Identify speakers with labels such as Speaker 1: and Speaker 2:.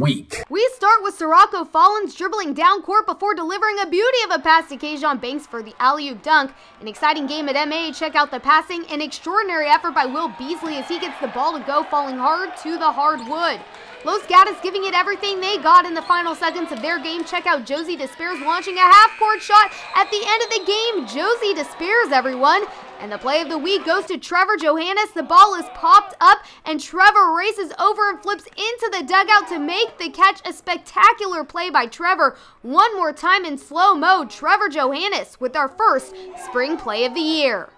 Speaker 1: week.
Speaker 2: We start with Sirocco Follins dribbling down court before delivering a beauty of a pass to Kajon Banks for the alley-oop dunk. An exciting game at MA. Check out the passing. An extraordinary effort by Will Beasley as he gets the ball to go, falling hard to the hardwood. Los Gatos giving it everything they got in the final seconds of their game. Check out Josie Despairs launching a half-court shot at the end of the game. Josie Despairs, everyone. And the play of the week goes to Trevor Johannes. The ball is popped up, and Trevor races over and flips into the dugout to make the catch. A spectacular play by Trevor. One more time in slow mo, Trevor Johannes with our first spring play of the year.